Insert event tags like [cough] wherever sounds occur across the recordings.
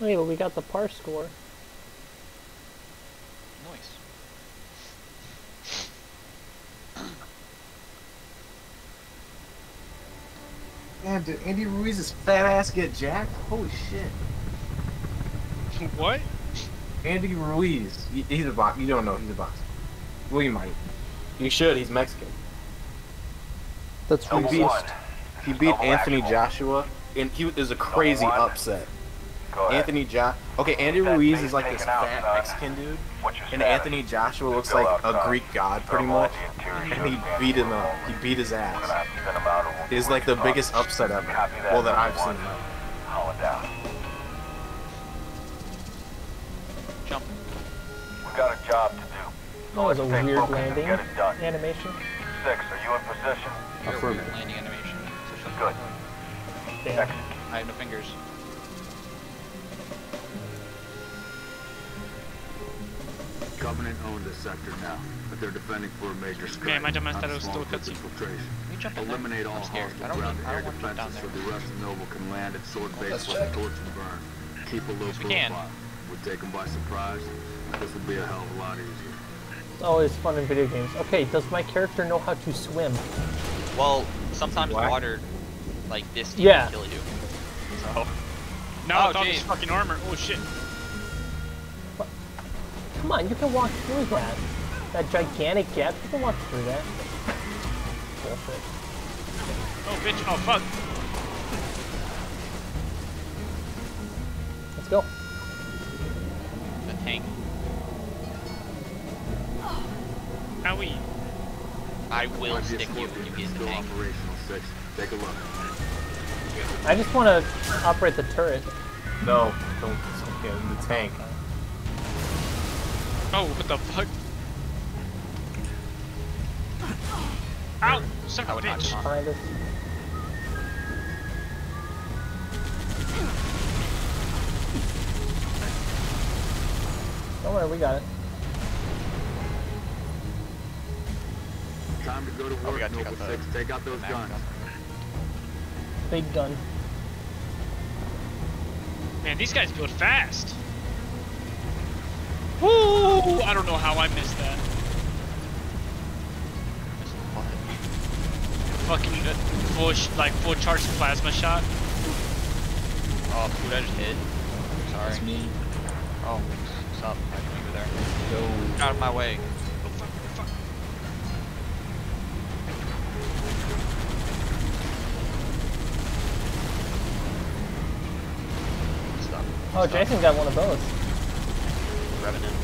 Wait, but we got the par score. Nice. Man, did Andy Ruiz's fat ass get jacked? Holy shit. [laughs] what? Andy Ruiz. He, he's a box. You don't know he's a boxer. Well, you might. You should. He's Mexican. That's He Number beat, he beat Anthony. Joshua, and he was a crazy upset. Go ahead. Anthony Jo. Okay, Andy Ruiz is like this fat. Mexican dude, and? Anthony Joshua looks like a. Greek god, pretty much. at the interior And he beat him up. He beat his ass. have to send him out or we'll It's be like the biggest upset ever. Copy that, Well, that I've seen. Hull it down. Jump. We got a job to do. Oh, that was a weird landing Get it done. animation. Six, are you in position? Your Affirmative. weird landing animation. Good. Damn. I have no fingers. Covenant owned this sector now, but they're defending for a major strike. Man, my dumb ass thought it was still a group cutscene. infiltration. Can we jump in there? Eliminate all I'm scared. Hostile ground and air don't want to jump down defenses so the rest of Noble can land at sword base let's with a torch and burn. Keep a low Yes, we can. profile. We'll take them by surprise. This will be a hell of a lot easier. It's always fun in video games. Okay, does my character know how to swim? Well, sometimes What? water like this deep Yeah. can kill you. So. No, Oh, with all this fucking armor. Oh shit. Come on, you can walk through that. That gigantic gap, you can walk through that. Bullshit. Oh bitch. Oh fuck. Let's go. The tank. Owie. I will Might be a stick you if Scorpion you get in the still tank. operational, Six. Take a look. I just want to operate the turret. No, don't. get in the tank. Oh, what the fuck? Ow! Son I of a bitch. Behind us. Don't worry, we got it. Time to go to Oh, we work, gotta take Noble out the- Six. Take out those guns. gun. Big gun. Man, these guys build fast. Woo! I don't know how I missed that. What? Fucking uh, full, sh- like full charge plasma shot. Oh, dude, I just hit. Sorry. That's me. Oh, what's up? I didn't you were there. Yo. Get out of my way. Oh fuck! Fuck! Stop. Oh, Stop. Jason got one of those. Revenant.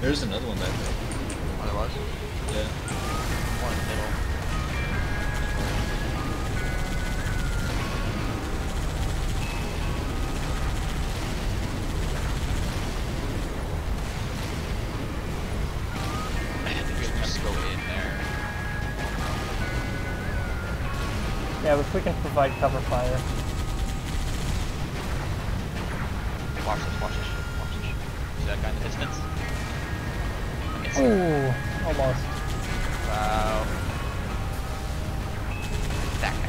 There's another one back there. Oh, there was? Yeah. One in the middle. Man, you have go in there. Yeah, but if we can provide cover fire. Watch this, watch this distance? It's Ooh, almost. Wow. That guy.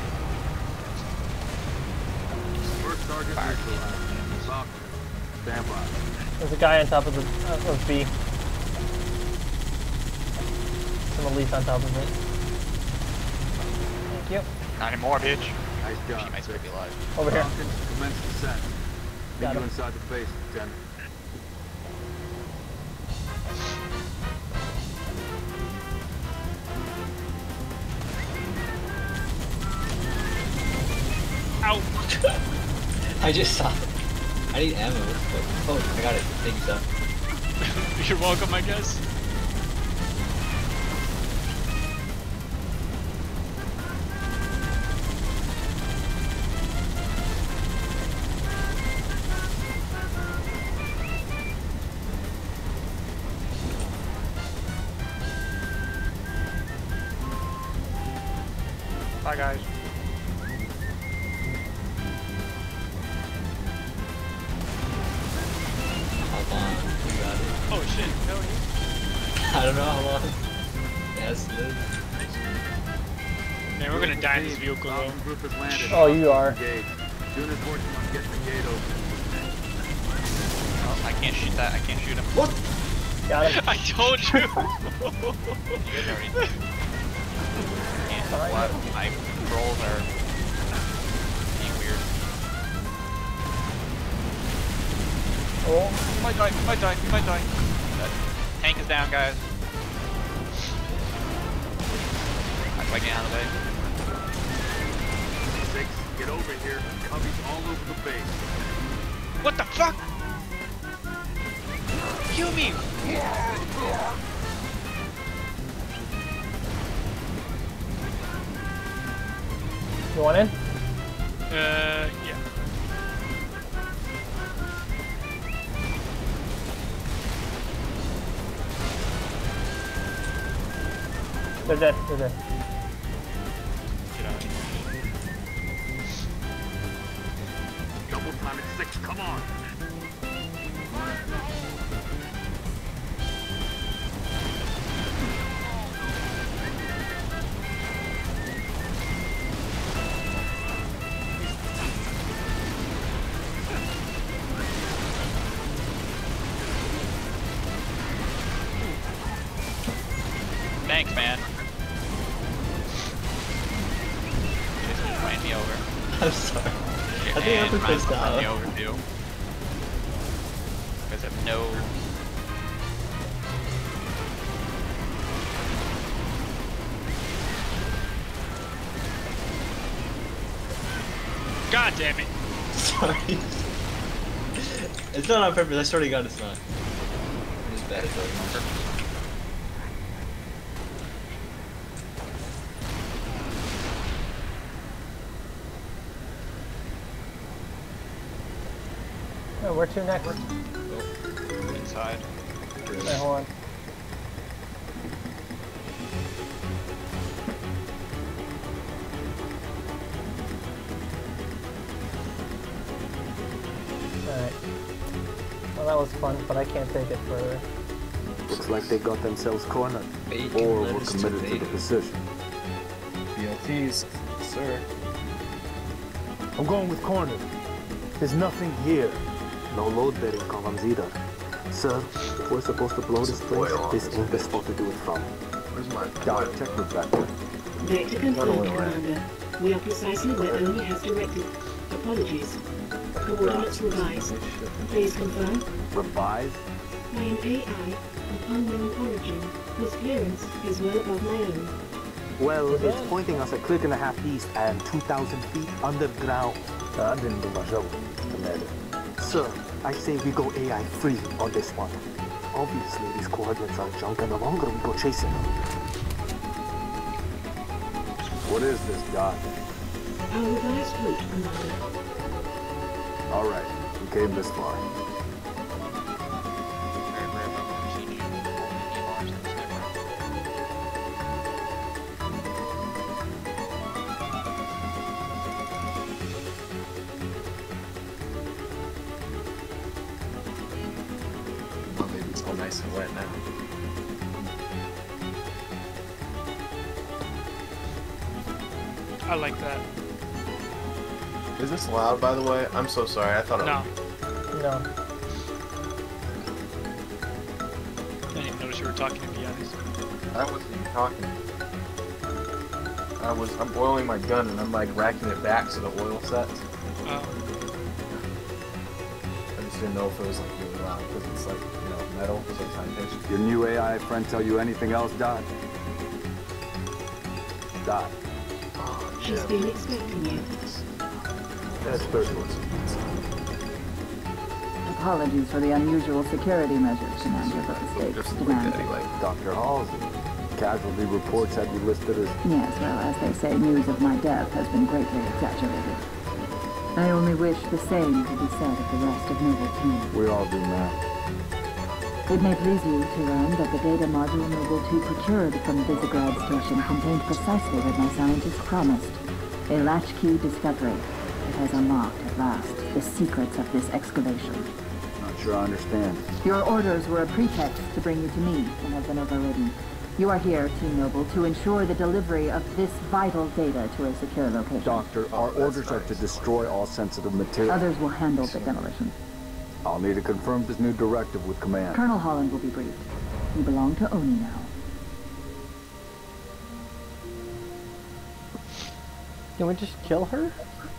First target Fire. neutralized. Falcon. Stand by. There's a guy on top of the uh, of B. Some elite on top of it. Thank you. Not anymore, bitch. Nice She job. might still be alive. Over here. Falcon, commence descent. Meet you inside the base, Lieutenant. I just saw it. I need ammo. But, oh, I got it. Thank you, [laughs] Seth. You're welcome, I guess. Bye, guys. Has landed. Oh, you are. Engage. Units working on getting the gate open. Oh, I can't shoot that. I can't shoot him. What? Got him. [laughs] I told you. You guys [laughs] already. Can't. Fine. What? My rolls are being weird. Oh, He might die. He might die. He might die. That tank is down, guys. How do I get out of the way? Six, get over here. Covies all over the base. what the fuck? Kill me. you want in? Uh, yeah. They're dead. They're dead. God damn it. Sorry. [laughs] it's not on purpose. I swear to God, it's not. I'm just bad at those. Oh, where to next? Inside. Wait, hold on. Well, that was fun, but I can't take it further. Looks like they got themselves cornered, Bacon, or were committed to the tomato. position. BLTs, sir. I'm going with corner. There's nothing here. No load bearing columns either. Sir, if we're supposed to blow this place, this ain't the spot to do it from. Where's my Dot, check with Vector. Vector confirmed, Commander. We are precisely where Oni has directed. Apologies. Coordinates revised. Please confirm. Revise? I am AI of unknown origin, whose clearance is well above my own. Well, it's pointing us a click and a half east and 2,000 feet underground. Uh, I didn't do my job, Commander. Sir, I say we go AI free on this one. Obviously, these coordinates are junk, and the longer we go chasing them. What is this, Dot? Our revised route, Commander. All right, we came this far. Very rare, but I've seen you open EMRs in this network. Baby, it's all nice and wet now. I like that. Is this loud, by the way? I'm so sorry. I thought it No. No. I didn't even notice you were talking to be honest. I wasn't even talking. I was. I'm boiling my gun and I'm like racking it back so the oil sets. Um, I just didn't know if it was like really loud because it's like you know metal, so it's high pitched. Your new AI friend tell you anything else, Dot? Dot. Oh, She's shit. been expecting you. That's perfect. Apologies for the unusual security measures, Commander, but the stakes demand that, it. Dr. Halsey. Casualty reports had you listed as Yes, well, as they say, news of my death has been greatly exaggerated. I only wish the same could be said of the rest of Noble Team. we all do now. It may please you to learn that the data module Noble 2 procured from Visegrad Station contained precisely what my scientists promised. A latchkey discovery. It has unlocked, at last, the secrets of this excavation. Not sure I understand. Your orders were a pretext to bring you to me and have been overridden. You are here, Team Noble, to ensure the delivery of this vital data to a secure location. Doctor, our orders are to destroy all sensitive material. Others will handle the demolition. I'll need to confirm this new directive with command. Colonel Holland will be briefed. You belong to Oni now. Can we just kill her?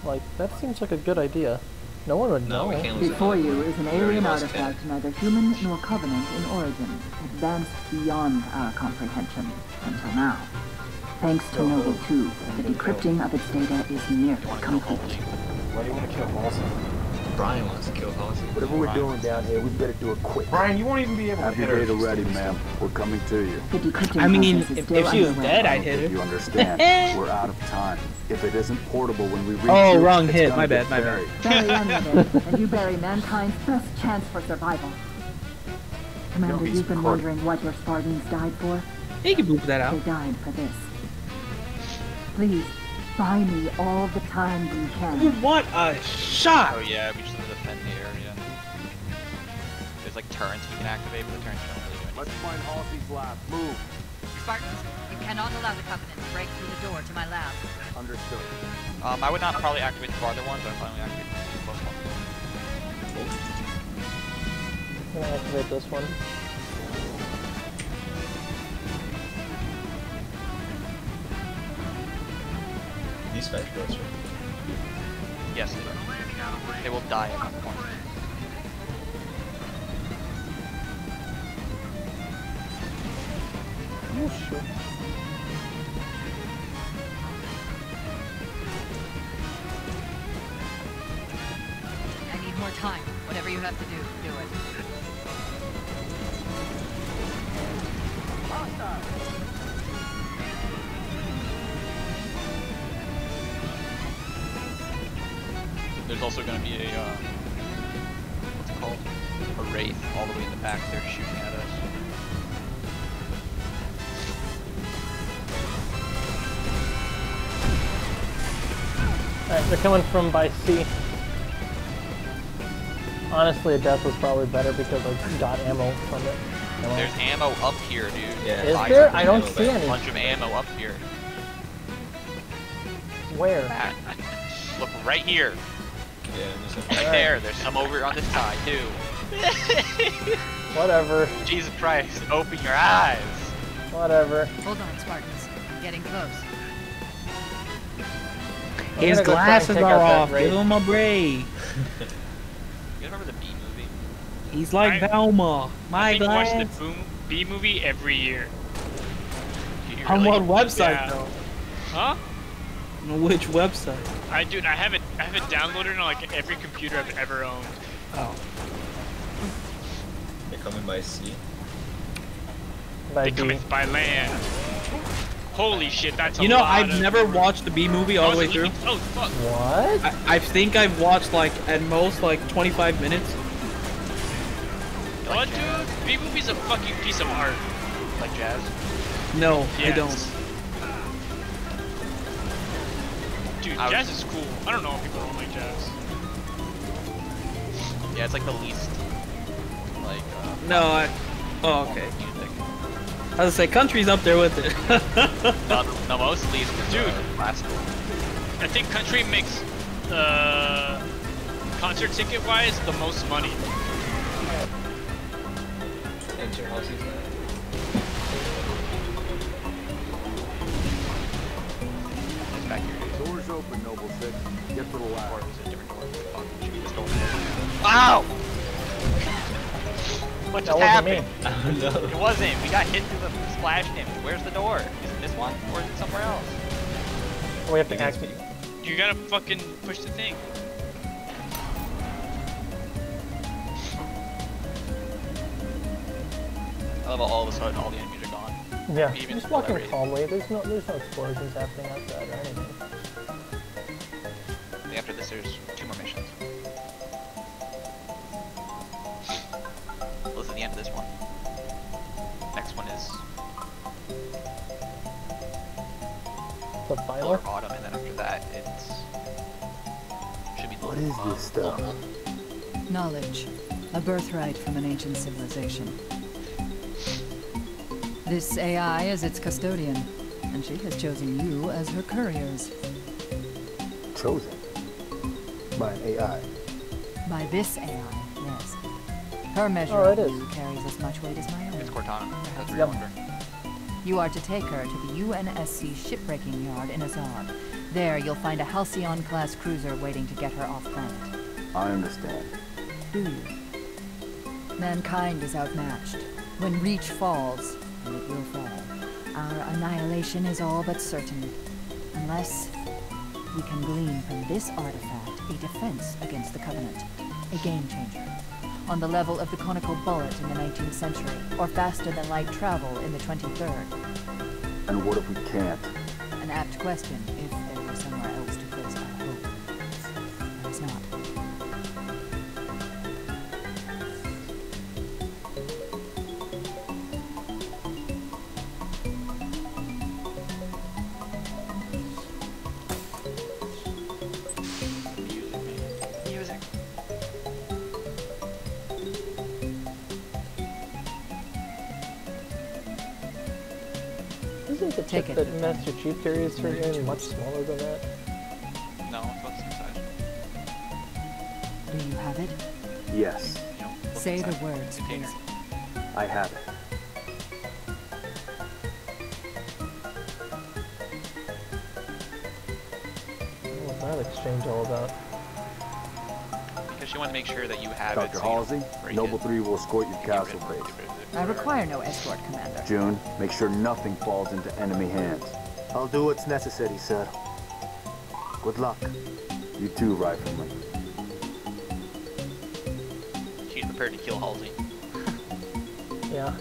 Like, that seems like a good idea. No one would No, know. we can't Before you is an alien lost artifact, neither human nor covenant in origin, advanced beyond our comprehension until now. Thanks to Noble 2, the decrypting of its data is nearly complete. Why do you want to kill Halsey? Brian wants to kill Halsey. Whatever we're doing down here, we better do it quick. Brian, you won't even be able to Have your hit her. data ready, ma'am. We're coming to you. I mean, if, still if she was dead, I I'd hit her. you understand. [laughs] We're out of time. If it isn't portable when we reach Oh, you, wrong hit. My bad, my bad. Bury any and you bury mankind's best chance for survival. Commander, he's you've been recording. wondering what your Spartans died for? He can boop that They died for this. Please, buy me all the time you You can. want a shot? Oh yeah, we just have to defend the area. There's like turrets we can activate, but the turrets don't really do anything. Let's find Halsey's lab. Move. Spartans, you cannot allow the Covenant to break through the door to my lab. Understood. Um, I would not probably activate the farther ones, but I'd probably activate the close ones. I'm gonna activate this one. These fetch boats are Yes, they will. They will die at one point. Oh, shit. I need more time. Whatever you have to do, do it. There's also going to be a, uh, what's it called? A wraith all the way in the back there shooting at us. Alright, they're coming from by sea. Honestly, a death was probably better because I got ammo from it. Ammo. There's ammo up here, dude. Yeah. Is Buy there? I don't ammo see back. any. bunch of ammo up here. Where? Matt, [laughs] Look right here. Yeah, there's a Right there. There's some over on this side, too. [laughs] Whatever. Jesus Christ. Open your eyes. Whatever. Hold on, Spartans. I'm getting close. I'm His gonna go try and glasses are off. Give him a break. [laughs] You remember the Bee Movie? He's like I- Velma. I My think watch the Bee Movie every year. Do you On really? what website Yeah. though? Huh? On which website? I do. I haven't I haven't downloaded on like every computer I've ever owned. Oh. They're coming by sea. By They B. come in by land. Holy shit, that's a You know, lot I've of- never watched the Bee Movie all Oh, the way through. Oh fuck. What? I, I think I've watched like at most like 25 minutes. What, dude? Bee Movie's a fucking piece of art. Like jazz? No, I don't. Dude, I was- jazz is cool. I don't know if people don't like jazz. Yeah, it's like the least, like, uh, No, I. Oh, okay. music. I was gonna say country's up there with it. [laughs] No, no, most least is, Dude. uh, classical. I think country makes uh, concert ticket wise the most money. Doors open, Noble Six. Get to the Or lab. was it different door? Fuck, should just go in? Ow! What That just wasn't me. happened? [laughs] Oh no. It wasn't. We got hit through the splash damage. Where's the door? Is it this one or is it somewhere else? Oh, we have to activate. You gotta fucking push the thing. I love how all of a sudden all the enemies are gone. Yeah. Even Just walking calmly. There's no there's no explosions happening outside or anything. After this, there's two more missions. Well, this is the end of this one. Next one is The Fuller final. Autumn, and then after that, it's should be What is this stuff? Knowledge. A birthright from an ancient civilization. This AI is its custodian, and she has chosen you as her couriers. Chosen by an AI. By this AI, yes. Her measure Oh, it of is. you carries as much weight as my own. It's Cortana. That's Yep. wonder. You are to take her to the UNSC shipbreaking yard in Aszod. There, you'll find a Halcyon-class cruiser waiting to get her off planet. I understand. Do you? Mankind is outmatched. When Reach falls, and it will fall, our annihilation is all but certain. Unless we can glean from this artifact a defense against the Covenant. A game changer. On the level of the conical bullet in the 19th century, or faster than light travel in the 23rd. And what if we can't? An apt question, if Isn't the Take chip it. that Master Chief carries for him much smaller than that? No, it's what's inside. Do you have it? Yes, You Say the words, please. I have it. What was that exchange all about? Because she wanted to make sure that you have it. Dr. so Halsey, Noble it. 3 will escort you to Castle of Base. Get rid of it. I require no escort, Commander. Jun, make sure nothing falls into enemy hands. I'll do what's necessary, sir. Good luck. You too, Rifleman. She's prepared to kill Halsey. [laughs] Yeah.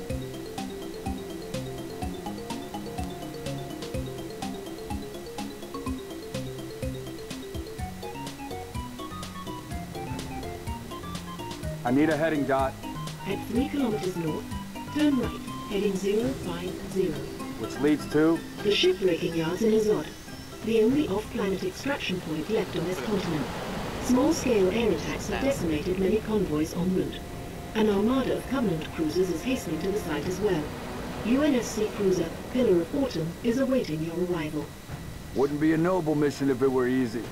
I need a heading dot, At 3 kilometers north, turn right, heading 050. which leads to... The shipbreaking yards in Aszod, the only off-planet extraction point left on this continent. Small-scale air attacks have decimated many convoys en route. An armada of Covenant cruisers is hastening to the site as well. UNSC cruiser Pillar of Autumn is awaiting your arrival. Wouldn't be a noble mission if it were easy.